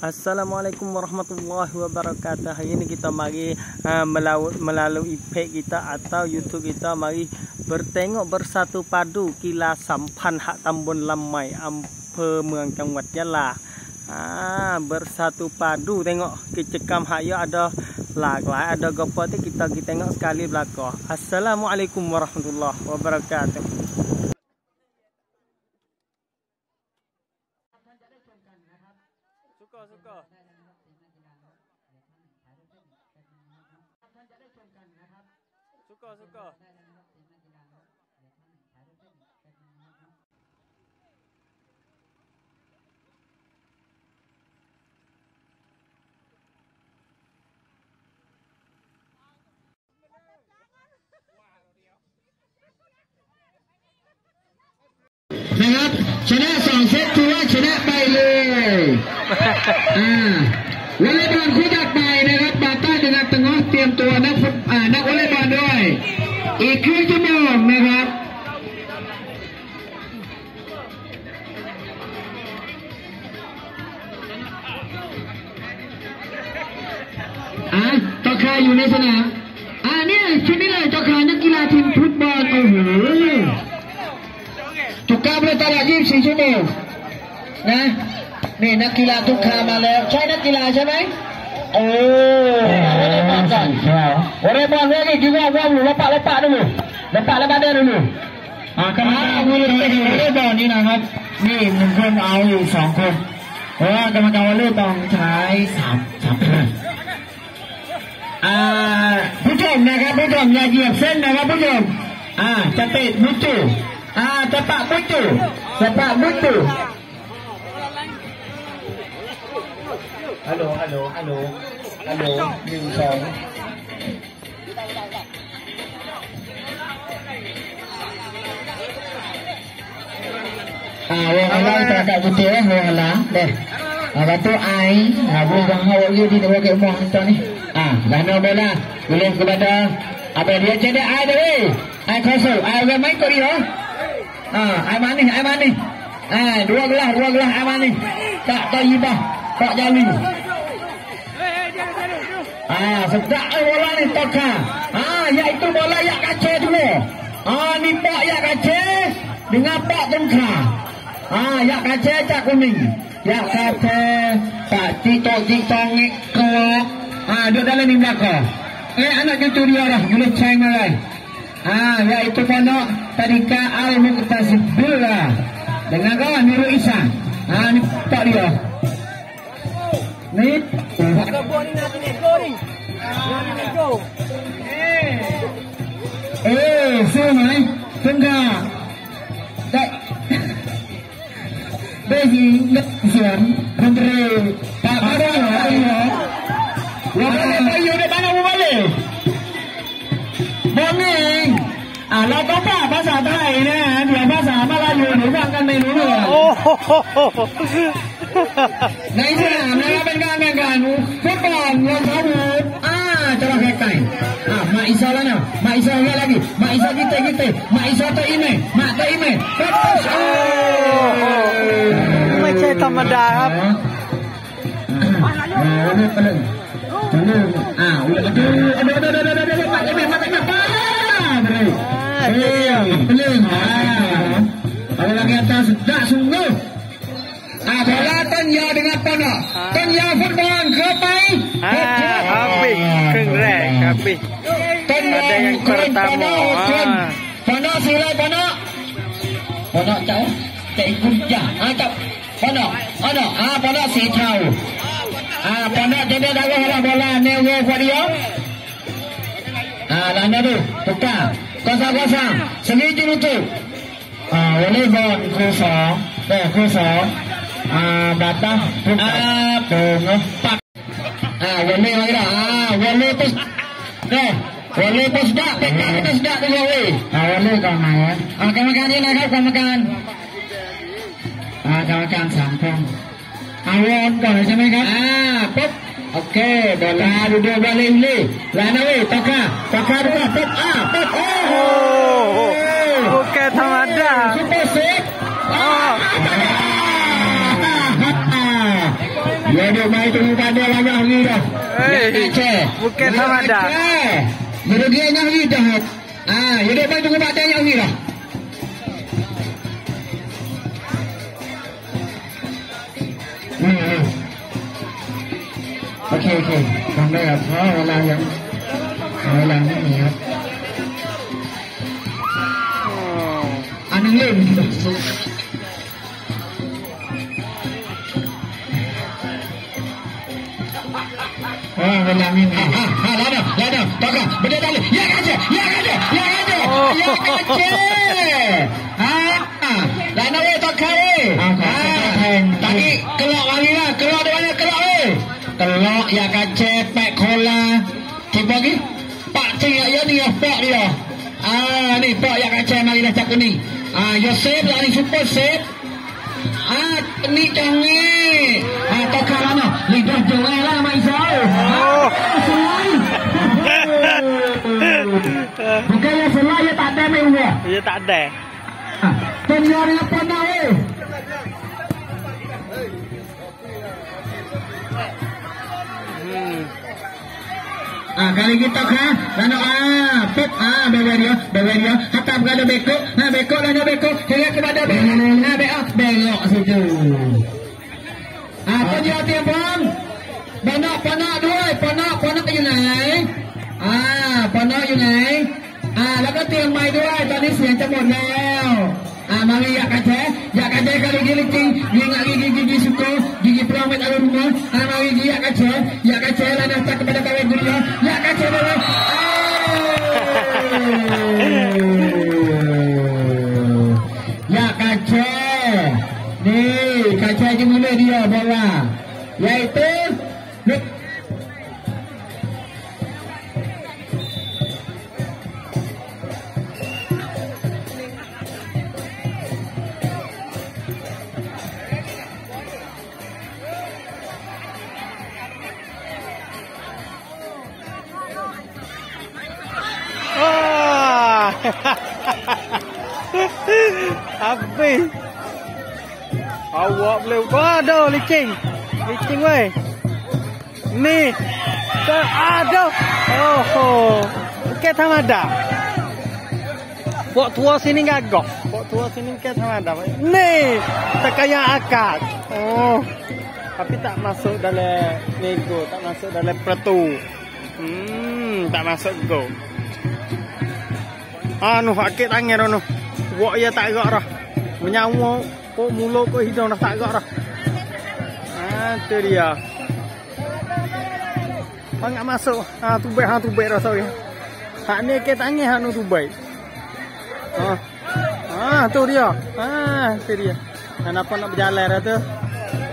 Assalamualaikum warahmatullahi wabarakatuh. Hari ini kita mari uh, melalui page kita atau YouTube kita mari bertengok bersatu padu kila sampan hak Tambun Lamai Ampe Muang Jawa Yala. Ah bersatu padu tengok kecekam hak ya ada lag lah ada gopo tu kita kita tengok sekali belakang. Assalamualaikum warahmatullahi wabarakatuh. กอร์สกอร์ได้แล้วนะครับเสียงนักกีฬาครับเดี๋ยวท่านถ่ายรูปเล่นเป็นนะครับนะครับชนะสองเซตถือว่าชนะไปเลยอ่า วอลเลย์บอลคู่ถัดไปนะครับบาต้าจะนักตะงอเตรียมตัวนักฟุตนักวอลเลย์บอลด้วย อีกครึ่งชั่วโมงนะครับอะต่อครอยู่ในสนามอ่าเนี่ยชุดนี้เลยต่อครนักกีฬาทีมฟุตบอลโอ้โหทุกการบริตลอด24ชั่วโมงนะ นี่นักกีฬาทุกขามาแล้ว ใช่นักกีฬาใช่ไหมโอ้วอลเลย์บอลก่อนวอลเลย์บอลเรื่องนี้ juga ว่าหนู lepak lepak dulu lepak lepak dia dulu อ่ากรรมการวอลเลย์บอลวอลเลย์บอลนี่นะครับ นี่หนึ่งคนเอาอยู่สองคนเพราะว่ากรรมการวอลเลย์ต้องใช้สามสามคนอ่าผู้ชมนะครับผู้ชมอย่าเหยียบเส้นนะครับผู้ชมอ่าจะติดมุ ตุ cepat betul. Cepat betul. Halo, halo, halo. Halo, Liu Song. Ah, orang halang tak kat putih eh, orang halang. Deh. Ah, lepas tu ai, ah, boleh bang hawa you di dalam ke rumah macam ni. Ah, dah bola. Boleh kepada apa dia cedek ai dah weh. Ai kosong, ai main kau dia. Ah, mana ai mana Ah, dua gelas, dua ai mana Tak tayyibah, tak jali. Ah, sedap eh bola ni toka. Ah, iaitu bola yak kaca dulu. Ah, ni pak yak kaca dengan pak tengka. Ah, yak kaca cak kuning. Yak kaca pak tito tito ngik kelok. Ah, duduk dalam ni belakang. Eh, anak cucu dia dah, boleh ceng malai. Ah, yaitu pondok Tadika Al Muqtasib Billah dengan kawan Nurul Isa. Ah, ni tak dia. Ni เออเสู้ไหมซึ่งก็ได้ได้ยินเสียงดนตรีแต่ไม่ได้หรอไม่หรอแล้วก็อยู่ในบ้านเราไม่เลยบ้านนี้อ่าเราต้องแปลภาษาไทยนะเดี๋ยวภาษามาลายูหนูฟังกันไม่รู้เลยองในสนามนะเป็นการแข่งขันฟุตบอลรองเท้าบู Isa lana, Mak Isa lagi lagi, Mak Isa kita kita, Mak Isa tak ime, Mak tak ime, bagus. Macam itu medarap. Ah. Ah, mana pelan? Mana? Ah, ada ada ada ada ada ada ada. Ada ada ada ada ada pelan. Ah. ada lagi atas. Dah ada ada ada ada dengan ada ada ada ada ada ada ada ada yang pertama. Ah. Pono sila pono. Pono cak, oh. cak kunci. Ada ya. pono, ada. Ah pono ah, si cak. Ah pono jadi dah gol lah bola neo kuario. Ah lana tu, Tukar. Ah, kosong kosong. seni tu tu. Ah oleh bon kosong. eh kosong. Ah bata, buka. Ah tengah. Ah, wanita lagi lah. Ah, wanita tu. Nee, Follow pun sedap, backup pun sedap tu Zoe. Follow ah, kau mah ya. Okey makan ini kau kau makan. Ada ah, makan sampung. Awan kau ni sama kan? Ah, pop. Okey, bola ah, duduk balik ni. Lana weh, toka. Toka dua, pop. Ah, pop. Oh. oh, oh, oh. Okey, tamada. Super sip. Ah. Ya, dia main tu muka dia lagi dah. Hei, bukan sama dah. Bukan sama dah. Ya dia dia nak hari dah. Ah, ya dia main tunggu pada banyak hari dah. Hmm. hmm. Okey okey. Sampai apa orang yang orang ni ya. Oh. Anu lain. Oh, malam ini. Ha, ha, ha, lada, lada, tokak, benda balik. Ya kaca, ya kaca, ya kaca, Oh. ya kaca. Ha, lada weh, tokak weh. Ha, tadi kelak wangi lah, kelak dia banyak kelak weh. Kelak, ya kaca, pek kola. Tiba lagi, pak cing ya ni, ya pak dia. Ah, ni pak ya kaca, mari dah cakap ni. Ah, you save lah ni, super save. Ah, ni canggih. mewah. Ya tak ada. Penyar yang pandai eh. Hmm. Ah, kali kita kan, lana ah, pet ah, bewer dia, bewer dia, hatta berada bekok, ha bekok lana bekok, hingga kepada bekok, ha bekok, belok situ. Ah, penyar tiap bang. Panak, panak dua, panak, panakอยู่ไหน อ่าปอนออยู่ไหน อ่า แล้วก็เตรียมไม้ด้วย ตอนนี้เสียงจะหมดแล้ว อ่า มาลีอยากกันแท้อยากกันแท้kali gini cing gigi gigi gigi suko gigi promet alun rumah ah mari gigiอยากกันแท้อยากกันแท้ Habis. Awak boleh Waduh licin. Licin weh. Ni Ter Aduh Oh Bukan sama ada. Buat tua sini gagok. Buat tua sini bukan sama ada. Ni Terkaya akad Oh. Tapi tak masuk dalam Nego Tak masuk dalam pertu Hmm Tak masuk go Anu hakik tangan anu. Wak ya tak gerak dah. Menyawa kok mulut kok hidung dah tak gerak dah. Ha tu dia. Bang masuk. Ha tu baik ha tu baik rasa ya. Hak ni ke tangan hak nu tu baik. Ha. Ha tu dia. Ha tu dia. Kenapa nak berjalan dah tu?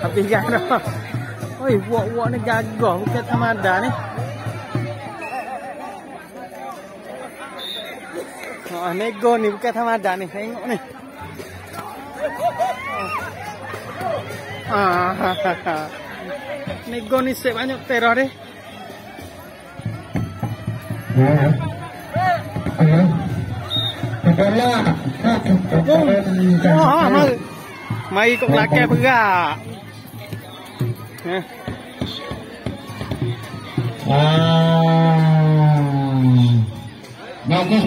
Habis kan dah. Oi, wak-wak ni gagah bukan sama ada ni. Oh, nego ni bukan sama ada ni. Tengok ni. Ah, nego ni set banyak teror deh. Bola Oh, oh mari. Mari kat belakang perak. Ha. Ah. Bagus.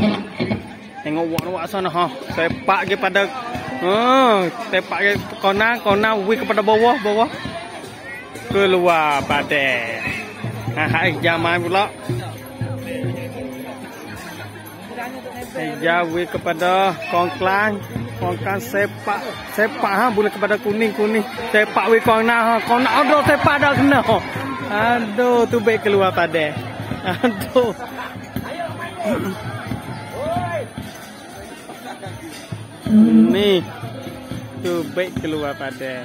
Tengok wak wak sana ha. Sepak ke pada Sepak ke kona kona wi kepada bawah bawah. Keluar pada. Ha, hai zaman pula. Jawi kepada kongklang Kongklang sepak Sepak ha boleh kepada kuning kuning Sepak wi kongna ha Kongna aduh sepak dah kena. Aduh tu baik keluar pada Aduh Ni Tu baik keluar pada.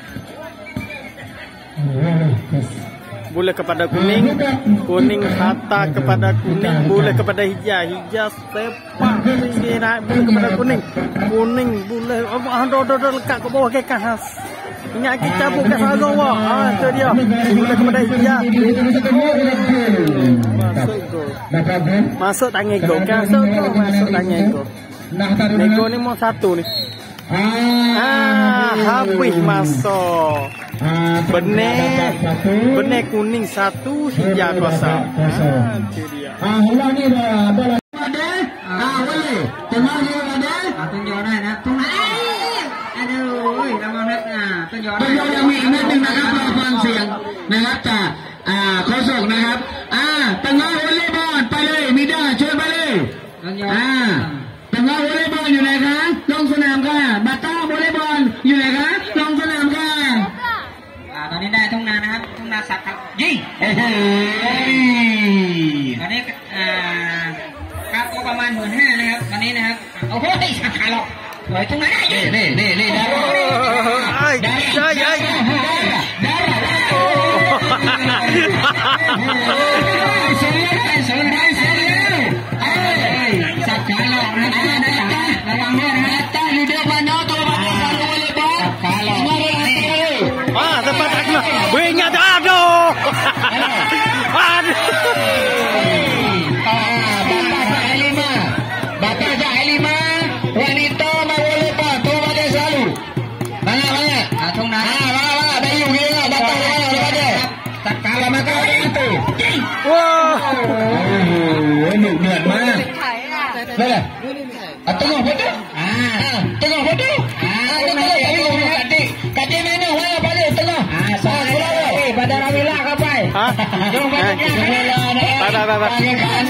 Boleh kepada kuning Kuning hatta kepada kuning Boleh kepada hijau Hijau sepak tinggi naik Boleh kepada kuning Kuning boleh Oh, aduh, aduh, aduh, lekat ke bawah ke khas Ingat kita cabut ke sarga wah Ha, tu dia. Boleh kepada hijau. Masuk gol Masuk tangan gol Masuk gol Masuk tangan gol Nah, tadi. Nego ni mau satu ni. Ah, ah habis masa. Ah, benek, benek kuning satu, hijau kosong. Ah, ah, ah, ah, ah, ah, ah, ah, ah, ah, ah, ah, ตอนนี้อ่าครับประมาณหมื่นห้านะครับตอนนี้นะครับโอ้โหขาอกไหวตรงไหนนี่นี่นี่น่ได้ได้ได้ได้ wow. nụ nhuận mà đây là à, tôi ngồi hết đó à tôi ngồi hết đi. à tôi ngồi hết đó kati kati này nó hoa bao nhiêu tôi ngồi à sao vậy pada ramila apa bay jom pada ramila pada pada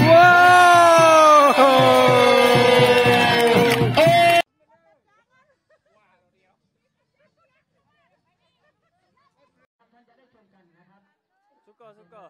wow Suka, suka.